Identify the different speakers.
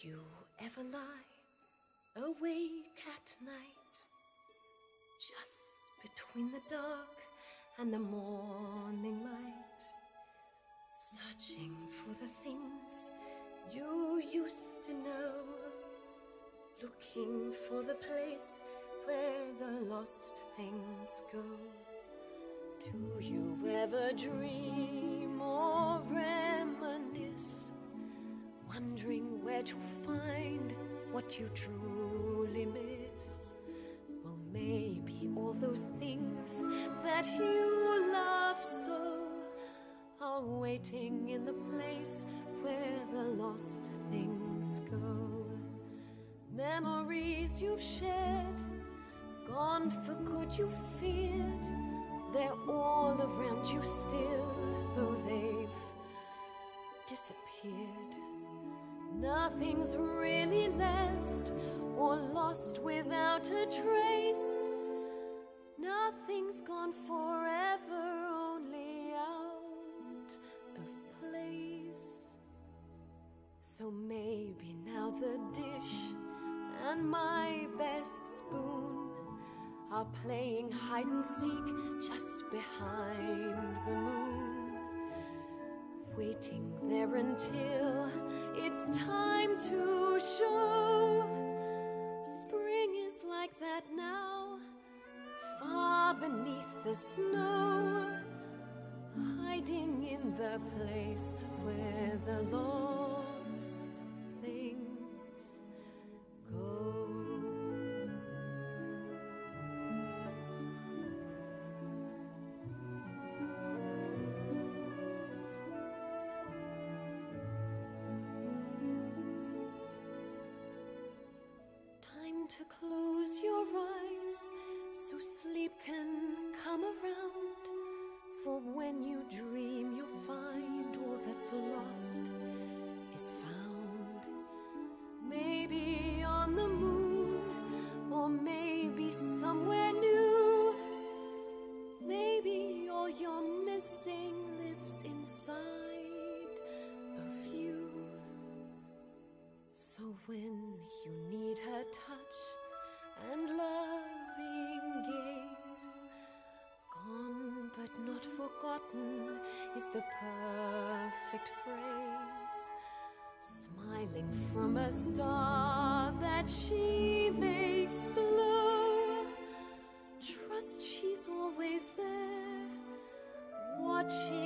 Speaker 1: you ever lie awake at night, just between the dark and the morning light, searching for the things you used to know, looking for the place where the lost things go? Do you ever dream or to find what you truly miss? Well, maybe all those things that you love so are waiting in the place where the lost things go. Memories you've shared, gone for good you feared, they're all around you still, Nothing's really left or lost without a trace. Nothing's gone forever, only out of place. So maybe now the dish and my best spoon are playing hide and seek just behind the moon, waiting there until it's time to show. Spring is like that now, far beneath the snow, hiding in the place where the lost to close your eyes so sleep can come around. For when you dream, when you need her touch and loving gaze. Gone but not forgotten is the perfect phrase. Smiling from a star that she makes glow. Trust she's always there, watching.